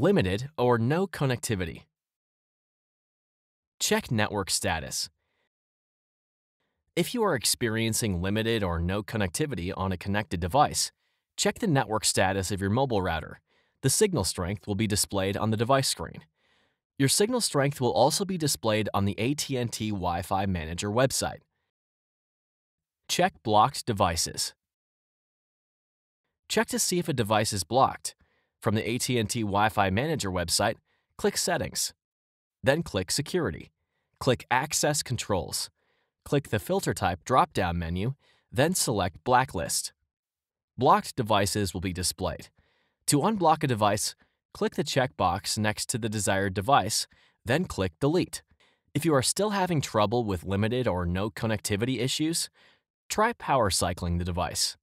limited or no connectivity. Check network status. If you are experiencing limited or no connectivity on a connected device, check the network status of your mobile router. The signal strength will be displayed on the device screen. Your signal strength will also be displayed on the AT&T Wi-Fi Manager website. Check blocked devices. Check to see if a device is blocked. From the AT&T Wi-Fi Manager website, click Settings. Then click Security. Click Access Controls. Click the Filter Type drop-down menu, then select Blacklist. Blocked devices will be displayed. To unblock a device, click the checkbox next to the desired device, then click Delete. If you are still having trouble with limited or no connectivity issues, try power cycling the device.